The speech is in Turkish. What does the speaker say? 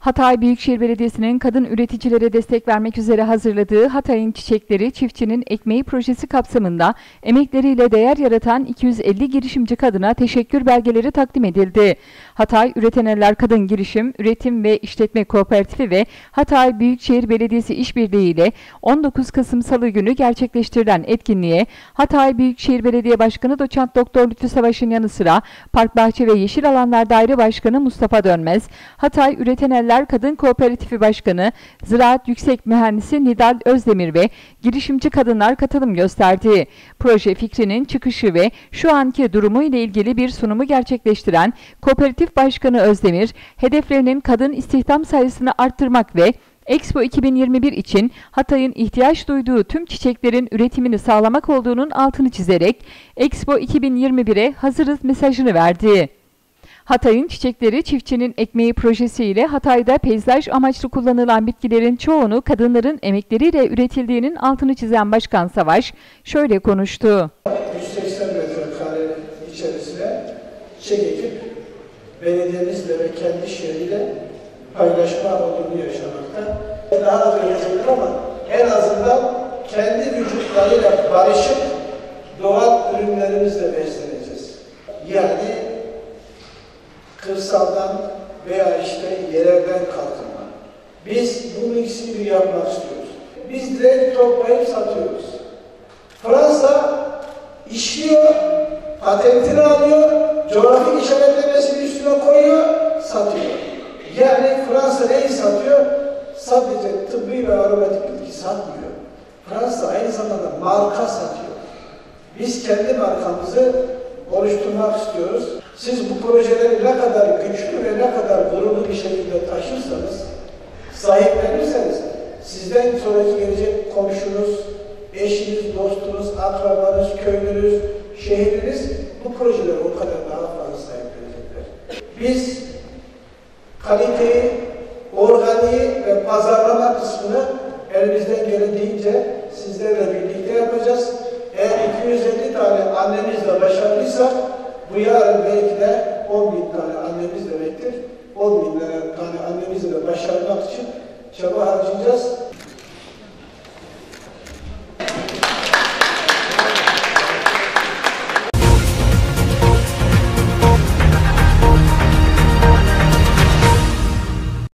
Hatay Büyükşehir Belediyesi'nin kadın üreticilere destek vermek üzere hazırladığı Hatay'ın Çiçekleri Çiftçinin Ekmeği projesi kapsamında emekleriyle değer yaratan 250 girişimci kadına teşekkür belgeleri takdim edildi. Hatay Üreten Eller Kadın Girişim, Üretim ve İşletme Kooperatifi ve Hatay Büyükşehir Belediyesi İşbirliği ile 19 Kasım Salı günü gerçekleştirilen etkinliğe Hatay Büyükşehir Belediye Başkanı Doçent Doktor Lütfü Savaş'ın yanı sıra Park Bahçe ve Yeşil Alanlar Daire Başkanı Mustafa Dönmez, Hatay Üreten Eller Kadın Kooperatifi Başkanı Ziraat Yüksek Mühendisi Nidal Özdemir ve girişimci kadınlar katılım gösterdi. Proje fikrinin çıkışı ve şu anki durumu ile ilgili bir sunumu gerçekleştiren Kooperatif Başkanı Özdemir, hedeflerinin kadın istihdam sayısını arttırmak ve Expo 2021 için Hatay'ın ihtiyaç duyduğu tüm çiçeklerin üretimini sağlamak olduğunun altını çizerek Expo 2021'e hazırız mesajını verdi. Hatay'ın Çiçekleri Çiftçinin Ekmeği projesiyle Hatay'da peyzaj amaçlı kullanılan bitkilerin çoğunu kadınların emekleriyle üretildiğinin altını çizen Başkan Savaş şöyle konuştu. 180 metrekare içerisine çiçek ekip belediyemizle ve kendi şehriyle paylaşma olduğunu yaşamakta. Daha da gelecektir ama en azından kendi vücutlarıyla barışıp doğal ürünlerimizle besleneceğiz. Yani kırsaldan veya işte yerelden kalkınma. Biz bunu ikisini yapmak istiyoruz. Biz direkt toplayıp satıyoruz. Fransa işliyor, patentini alıyor, coğrafi işaretlemesini üstüne koyuyor, satıyor. Yani Fransa neyi satıyor? Sadece tıbbi ve aromatik bitki satmıyor. Fransa aynı zamanda marka satıyor. Biz kendi markamızı oluşturmak istiyoruz. Siz bu projeleri ne kadar güçlü ve ne kadar gururlu bir şekilde taşırsanız, sahiplenirseniz, sizden sonraki gelecek komşunuz, eşiniz, dostunuz, akrabanız, köylünüz, şehriniz bu projeleri o kadar daha fazla sahiplenecekler. Biz kaliteyi, organiği ve pazarlama kısmını elimizden geldiğince sizlerle birlikte yapacağız. Eğer 250 tane annemizle başarılıysak bu yarın belki de 10 bin tane annemiz demektir. 10 bin tane annemizle başarmak için çaba harcayacağız.